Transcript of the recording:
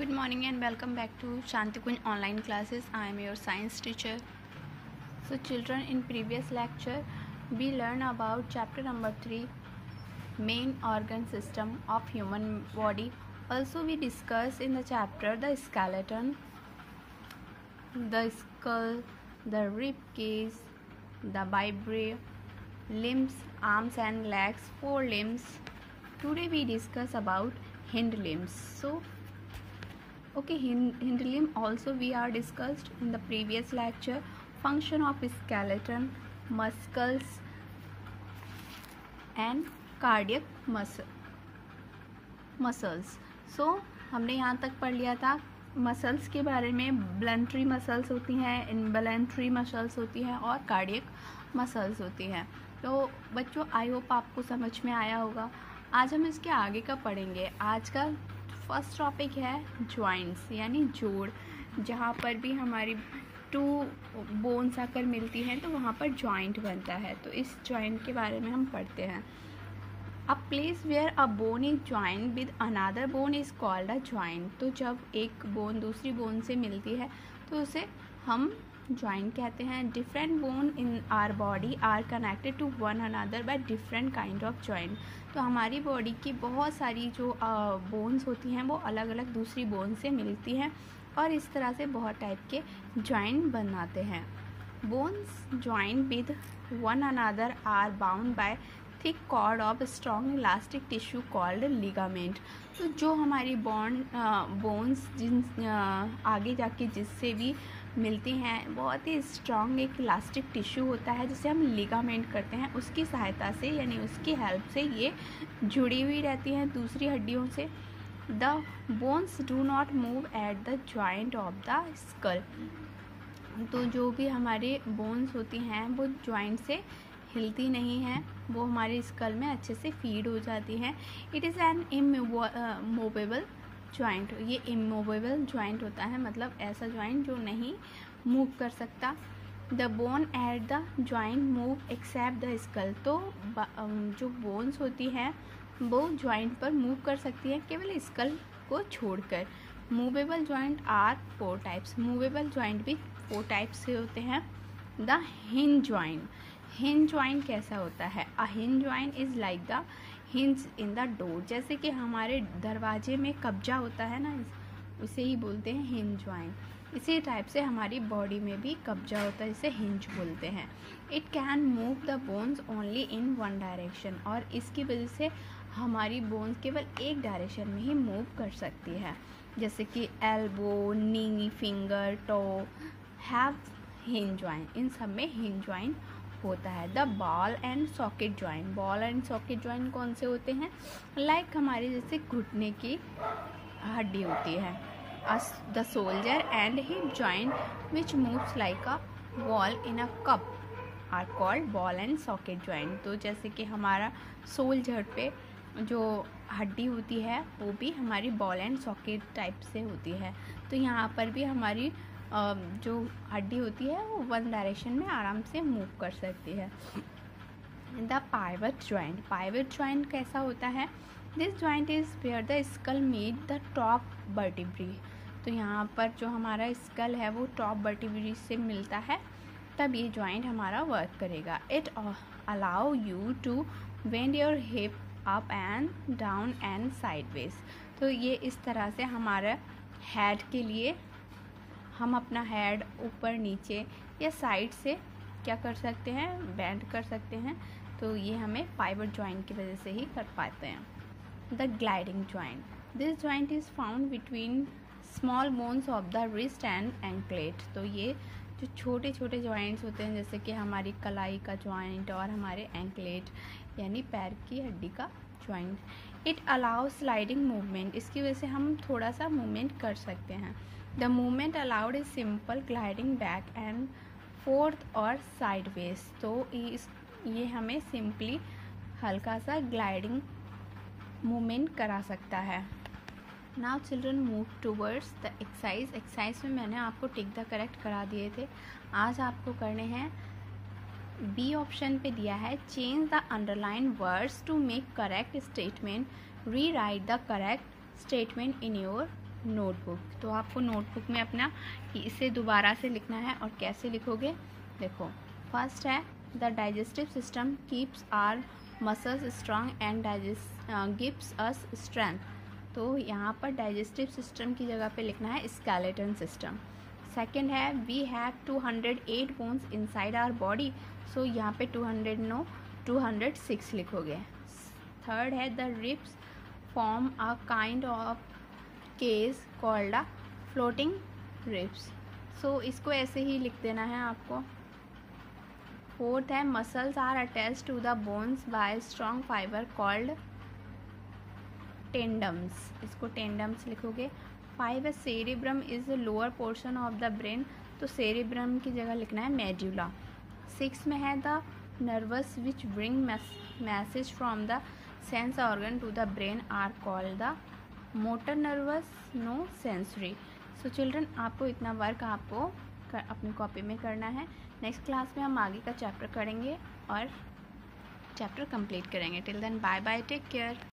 Good morning and welcome back to Shantikunj online classes. I am your science teacher. So children in previous lecture we learn about chapter number 3 main organ system of human body. Also we discuss in the chapter the skeleton, the skull, the rib cage, the vertebrae, limbs, arms and legs, four limbs. Today we discuss about hind limbs. So okay hind, hind limb also we are discussed in the previous lecture. Function of skeleton muscles and cardiac muscle so so, हमने यहाँ तक पढ़ लिया था muscles के बारे में ब्लंट्री muscles होती हैं इनबलेंट्री मसल्स होती हैं और कार्डियक मसल्स होती हैं। तो बच्चों आई होप आपको समझ में आया होगा। आज हम इसके आगे का पढ़ेंगे। आज का फ़र्स्ट टॉपिक है ज्वाइंट्स यानी जोड़। जहाँ पर भी हमारी टू बोन्स आकर मिलती हैं तो वहाँ पर जॉइंट बनता है। तो इस जॉइंट के बारे में हम पढ़ते हैं। A place where a bone is join with another bone is called a joint तो जब एक बोन दूसरी बोन से मिलती है तो उसे हम ज्वाइंट कहते हैं different bone in our body are connected to one another by different kind of joint तो हमारी बॉडी की बहुत सारी जो बोन्स uh, होती हैं वो अलग अलग दूसरी बोन से मिलती हैं और इस तरह से बहुत टाइप के ज्वाइंट बनाते हैं। Bones joint with one another are bound by thick cord of strong elastic tissue called ligament तो जो हमारी बॉन्ड बोन्स जिन आगे जाके जिससे भी मिलती हैं। बहुत ही स्ट्रॉन्ग एक इलास्टिक टिश्यू होता है जिसे हम लिगामेंट करते हैं। उसकी सहायता से यानी उसकी हेल्प से ये जुड़ी हुई रहती हैं दूसरी हड्डियों से। The bones do not move at the joint of the skull तो जो भी हमारे बोन्स होती हैं, वो जॉइंट से हिलती नहीं हैं। वो हमारे स्कल में अच्छे से फ़ीड हो जाती हैं। It is an immovable joint ये इमूवेबल ज्वाइंट होता है मतलब ऐसा ज्वाइंट जो नहीं मूव कर सकता। The bone at the joint move except the skull तो जो बोन्स होती हैं, वो ज्वाइंट पर मूव कर सकती हैं केवल स्कल को छोड़कर। Movable joint are four types movable joint भी फोर टाइप्स से होते हैं। The hinge joint hinge joint कैसा होता है? A hinge joint is like the hinge in the door जैसे कि हमारे दरवाजे में कब्जा होता है ना उसे ही बोलते हैं हिंज ज्वाइंट इसी टाइप से हमारी बॉडी में भी कब्जा होता है, इसे हिंज बोलते हैं. It can move the bones only in one direction और इसकी वजह से हमारी बोन्स केवल एक डायरेक्शन में ही मूव कर सकती है. जैसे कि elbow knee finger toe have hinge joint इन सब में हिंज ज्वाइंट होता है। The ball and socket joint ball and socket joint कौन से होते हैं? लाइक like हमारे जैसे घुटने की हड्डी होती है। The shoulder and hip joint which moves like a ball in a cup are called ball and socket joint तो जैसे कि हमारा सोल्जर पे जो हड्डी होती है, वो भी हमारी बॉल एंड सॉकेट टाइप से होती है। तो यहाँ पर भी हमारी जो हड्डी होती है, वो वन डायरेक्शन में आराम से मूव कर सकती है। The pivot joint pivot joint कैसा होता है? This joint is where the skull meet the top vertebrae तो यहाँ पर जो हमारा स्कल है, वो टॉप बर्टिब्री से मिलता है, तब ये ज्वाइंट हमारा वर्क करेगा। It allow you to bend your hip up and down and sideways तो ये इस तरह से हमारा हेड के लिए हम अपना हेड ऊपर नीचे या साइड से क्या कर सकते हैं? बैंड कर सकते हैं। तो ये हमें फाइबर ज्वाइंट की वजह से ही कर पाते हैं। The gliding joint this joint is found between small bones of the wrist and anklet तो ये जो छोटे छोटे ज्वाइंट्स होते हैं, जैसे कि हमारी कलाई का ज्वाइंट और हमारे एंकलेट यानी पैर की हड्डी का joint it allow sliding movement इसकी वजह से हम थोड़ा सा मूवमेंट कर सकते हैं। The movement allowed is simple gliding back and forth और साइडवेज तो इस ये हमें सिंपली हल्का सा ग्लाइडिंग मूवमेंट करा सकता है। Now children move towards the exercise exercise में मैंने आपको टिक द करेक्ट करा दिए थे। आज आपको करने हैं बी ऑप्शन पे दिया है। Change the underline words to make correct statement rewrite the correct statement in your notebook तो आपको नोटबुक में अपना इसे दोबारा से लिखना है और कैसे लिखोगे? देखो फ़र्स्ट है the digestive system keeps our muscles strong and digest gives us strength तो यहाँ पर डाइजेस्टिव सिस्टम की जगह पे लिखना है स्केलेटन सिस्टम सेकेंड है we have two hundred eight bones inside our body so यहाँ पे two hundred no two hundred six लिखोगे. थर्ड है the ribs form a kind of case called a floating ribs so इसको ऐसे ही लिख देना है आपको। फोर्थ है muscles are attached to the bones by strong fibre called tendons इसको टेंडम्स लिखोगे। फाइव है cerebrum is the lower portion of the brain तो सेरिब्रम की जगह लिखना है मेड्यूला सिक्स में है the nerves which bring message from the sense organ to the brain are called the motor nerves no sensory. So children आपको इतना work आपको कर, अपनी कॉपी में करना है। नेक्स्ट क्लास में हम आगे का चैप्टर करेंगे और चैप्टर कंप्लीट करेंगे। Till then bye bye take care